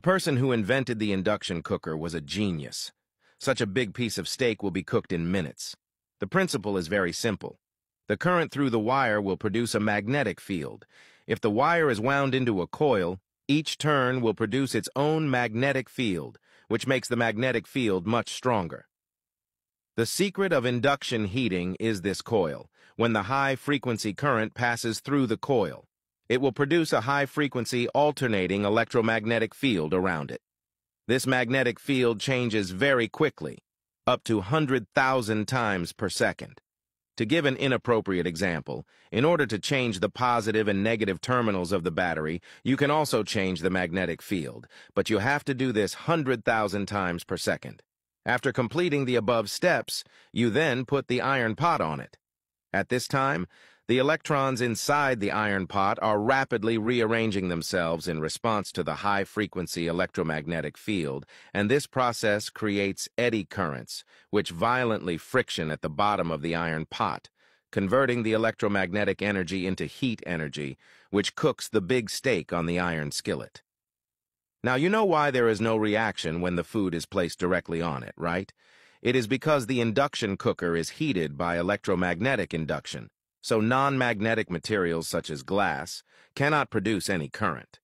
The person who invented the induction cooker was a genius. Such a big piece of steak will be cooked in minutes. The principle is very simple. The current through the wire will produce a magnetic field. If the wire is wound into a coil, each turn will produce its own magnetic field, which makes the magnetic field much stronger. The secret of induction heating is this coil. When the high-frequency current passes through the coil, it will produce a high-frequency alternating electromagnetic field around it. This magnetic field changes very quickly, up to 100,000 times per second. To give an inappropriate example, in order to change the positive and negative terminals of the battery, you can also change the magnetic field, but you have to do this 100,000 times per second. After completing the above steps, you then put the iron pot on it. At this time, the electrons inside the iron pot are rapidly rearranging themselves in response to the high-frequency electromagnetic field, and this process creates eddy currents, which violently friction at the bottom of the iron pot, converting the electromagnetic energy into heat energy, which cooks the big steak on the iron skillet. Now you know why there is no reaction when the food is placed directly on it, right? It is because the induction cooker is heated by electromagnetic induction, so non-magnetic materials such as glass cannot produce any current.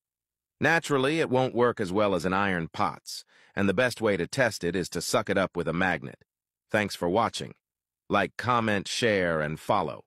Naturally, it won't work as well as an iron pots, and the best way to test it is to suck it up with a magnet. Thanks for watching. Like, comment, share, and follow.